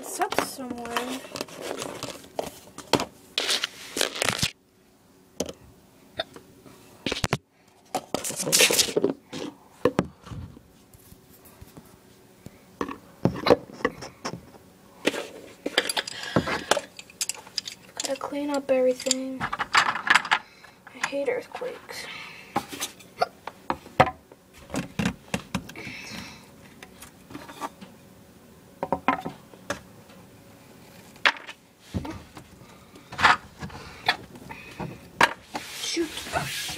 this up. Gotta clean up everything. I hate earthquakes. Shoot.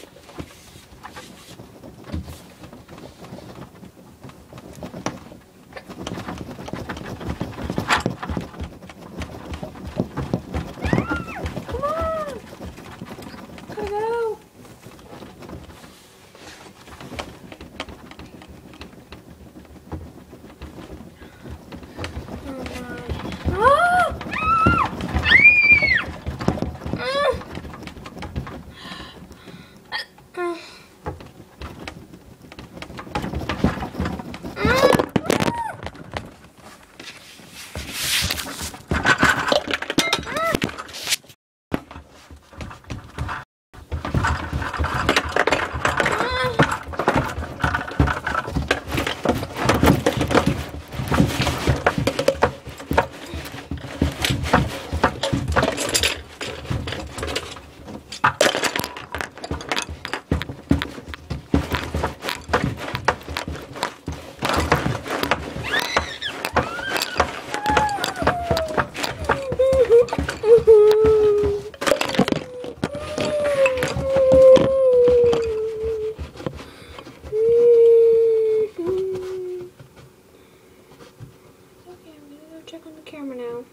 Check on the camera now.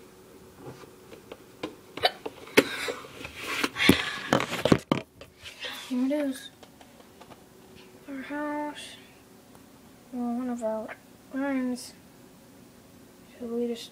Here it is. Our house. Well, one of our rooms. So we just